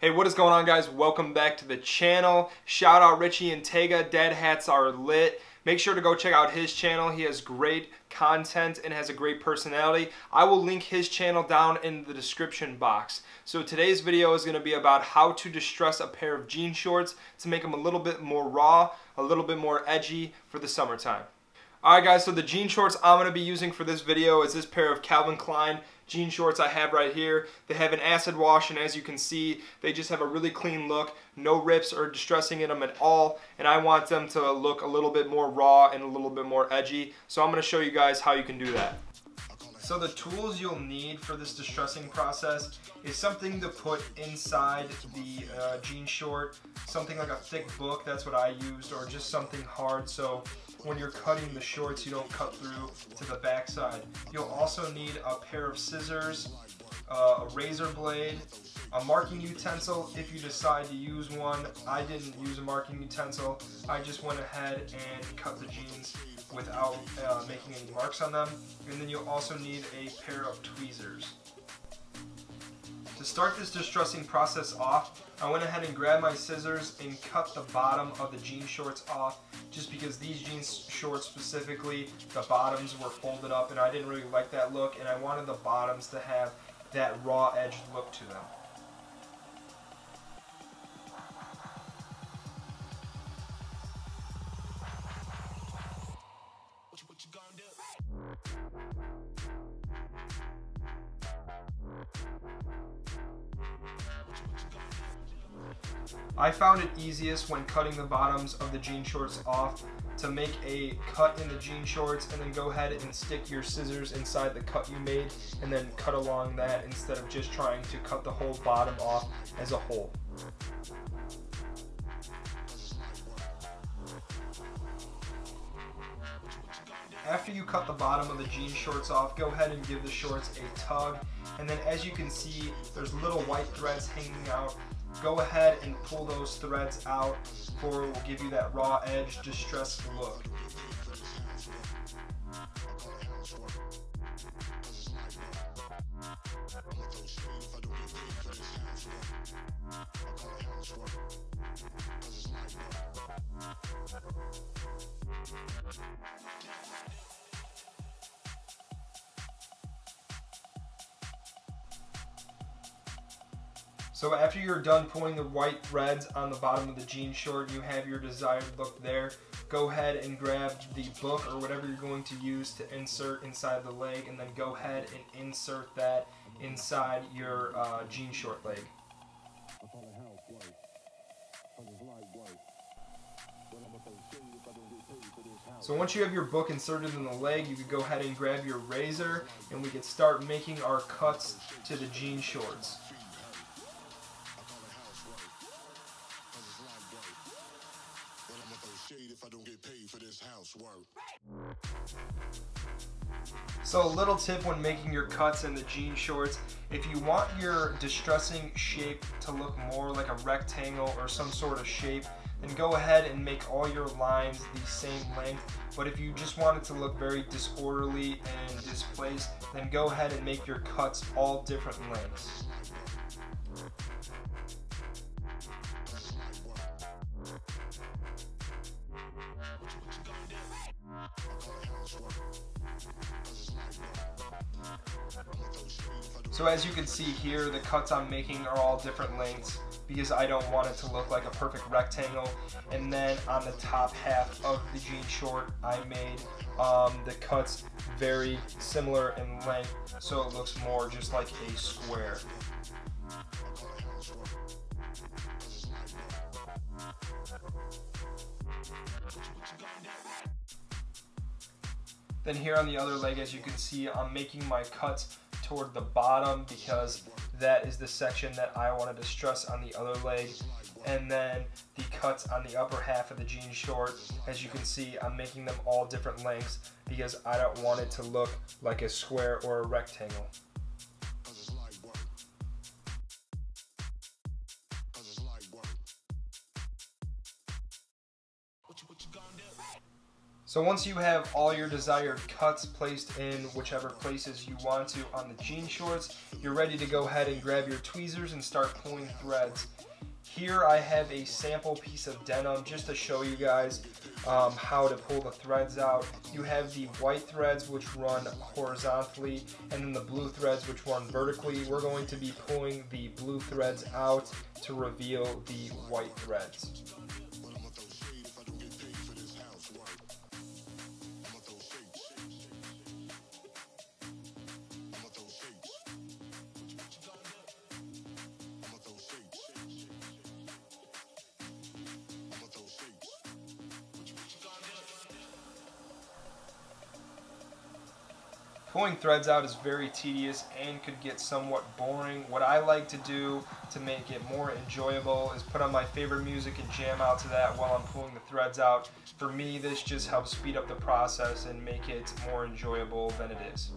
Hey, what is going on guys? Welcome back to the channel. Shout out Richie Ntege. Dead hats are lit. Make sure to go check out his channel. He has great content and has a great personality. I will link his channel down in the description box. So today's video is going to be about how to distress a pair of jean shorts to make them a little bit more raw, a little bit more edgy for the summertime. Alright guys, so the jean shorts I'm going to be using for this video is this pair of Calvin Klein jean shorts I have right here. They have an acid wash and as you can see, they just have a really clean look, no rips or distressing in them at all, and I want them to look a little bit more raw and a little bit more edgy. So I'm going to show you guys how you can do that. So the tools you'll need for this distressing process is something to put inside the uh, jean short, something like a thick book, that's what I used, or just something hard so when you're cutting the shorts you don't cut through to the backside. You'll also need a pair of scissors, uh, a razor blade, a marking utensil if you decide to use one. I didn't use a marking utensil. I just went ahead and cut the jeans without uh, making any marks on them. And then you'll also need a pair of tweezers. To start this distressing process off, I went ahead and grabbed my scissors and cut the bottom of the jean shorts off just because these jeans shorts specifically, the bottoms were folded up and I didn't really like that look and I wanted the bottoms to have that raw edged look to them. I found it easiest when cutting the bottoms of the jean shorts off to make a cut in the jean shorts and then go ahead and stick your scissors inside the cut you made and then cut along that instead of just trying to cut the whole bottom off as a whole. After you cut the bottom of the jean shorts off, go ahead and give the shorts a tug. And then as you can see, there's little white threads hanging out go ahead and pull those threads out for it will give you that raw edge distressed look. So after you're done pulling the white threads on the bottom of the jean short, you have your desired look there. Go ahead and grab the book or whatever you're going to use to insert inside the leg and then go ahead and insert that inside your uh, jean short leg. So once you have your book inserted in the leg, you can go ahead and grab your razor and we can start making our cuts to the jean shorts. So a little tip when making your cuts in the jean shorts, if you want your distressing shape to look more like a rectangle or some sort of shape, then go ahead and make all your lines the same length. But if you just want it to look very disorderly and displaced, then go ahead and make your cuts all different lengths. So as you can see here, the cuts I'm making are all different lengths because I don't want it to look like a perfect rectangle. And then on the top half of the jean short, I made um, the cuts very similar in length so it looks more just like a square. Then here on the other leg, as you can see, I'm making my cuts toward the bottom because that is the section that I wanted to stress on the other leg. And then the cuts on the upper half of the jean short, as you can see, I'm making them all different lengths because I don't want it to look like a square or a rectangle. So once you have all your desired cuts placed in whichever places you want to on the jean shorts, you're ready to go ahead and grab your tweezers and start pulling threads. Here I have a sample piece of denim just to show you guys um, how to pull the threads out. You have the white threads which run horizontally and then the blue threads which run vertically. We're going to be pulling the blue threads out to reveal the white threads. Pulling threads out is very tedious and could get somewhat boring. What I like to do to make it more enjoyable is put on my favorite music and jam out to that while I'm pulling the threads out. For me, this just helps speed up the process and make it more enjoyable than it is.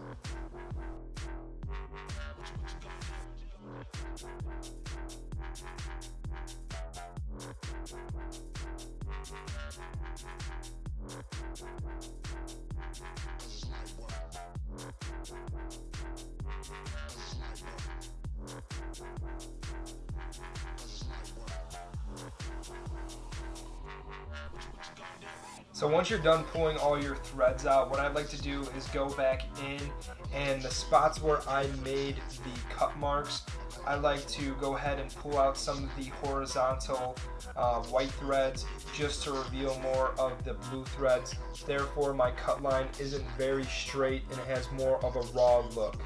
So once you're done pulling all your threads out, what I'd like to do is go back in and the spots where I made the cut marks, I like to go ahead and pull out some of the horizontal uh, white threads just to reveal more of the blue threads. Therefore my cut line isn't very straight and it has more of a raw look.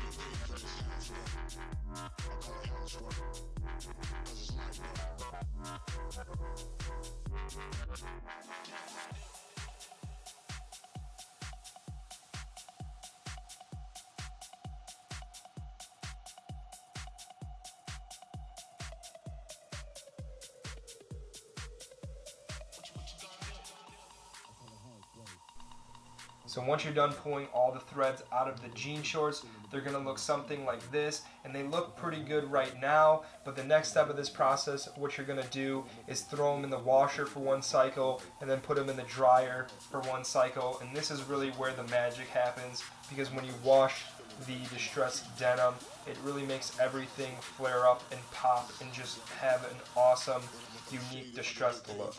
So once you're done pulling all the threads out of the jean shorts, they're gonna look something like this, and they look pretty good right now, but the next step of this process, what you're gonna do is throw them in the washer for one cycle, and then put them in the dryer for one cycle, and this is really where the magic happens, because when you wash the distressed denim, it really makes everything flare up and pop and just have an awesome, unique distressed look.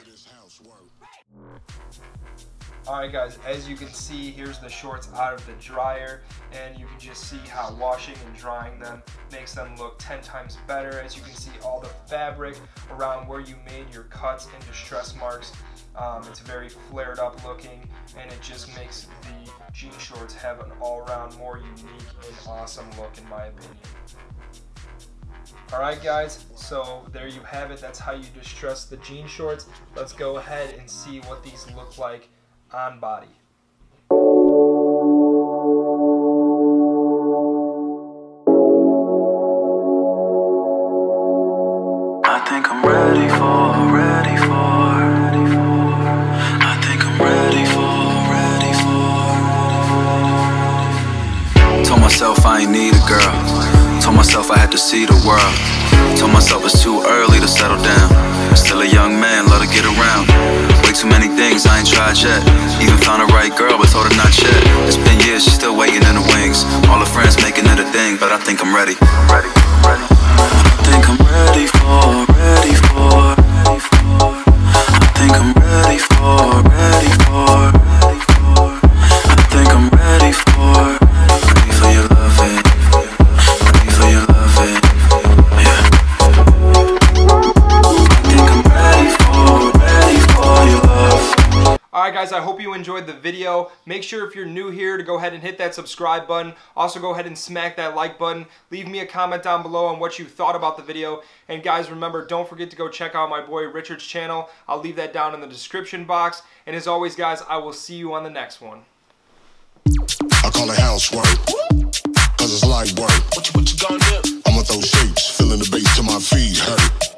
Alright guys, as you can see, here's the shorts out of the dryer and you can just see how washing and drying them makes them look 10 times better. As you can see all the fabric around where you made your cuts and distress marks. Um, it's very flared up looking and it just makes the jean shorts have an all-around more unique and awesome look in my opinion. Alright guys, so there you have it. That's how you distress the jean shorts. Let's go ahead and see what these look like on body. I think I'm ready for, ready for, ready for. I think I'm ready for, ready for. Told myself I ain't need a girl. Told myself I had to see the world. Told myself it's too early to settle down. Still a young man, love to get around. Too many things I ain't tried yet. Even found the right girl, but told her not yet. It's been years, she's still waiting in the wings. All her friends making it a thing, but I think I'm ready. Ready, ready. I think I'm ready for, enjoyed the video. Make sure if you're new here to go ahead and hit that subscribe button. Also go ahead and smack that like button. Leave me a comment down below on what you thought about the video. And guys, remember, don't forget to go check out my boy Richard's channel. I'll leave that down in the description box. And as always, guys, I will see you on the next one. I call it housework, cause it's light work. What you, what you gonna do? I'ma throw shapes, feeling the bass till my feet hurt.